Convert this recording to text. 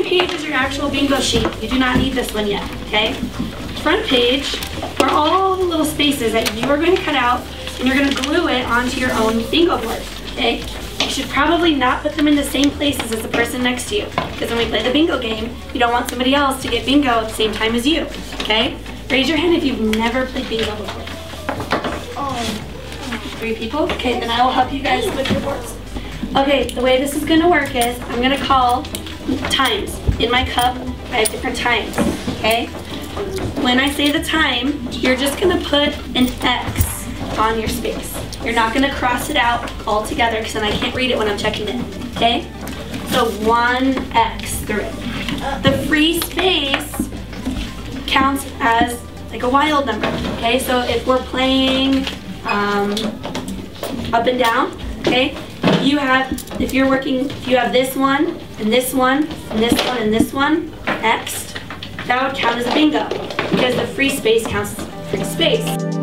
page is your actual bingo sheet. You do not need this one yet, okay? Front page are all the little spaces that you are going to cut out and you're going to glue it onto your own bingo board, okay? You should probably not put them in the same places as the person next to you because when we play the bingo game, you don't want somebody else to get bingo at the same time as you, okay? Raise your hand if you've never played bingo before. Oh. Three people? Okay, then I will help you guys with your boards. Okay, the way this is gonna work is I'm gonna call times. In my cup, I have different times, okay? When I say the time, you're just gonna put an X on your space. You're not gonna cross it out altogether because then I can't read it when I'm checking it, okay? So one X through it. The free space counts as like a wild number, okay? So if we're playing um, up and down, okay? You have, if you're working, if you have this one, and this one, and this one, and this one, X, that would count as a bingo, because the free space counts as free space.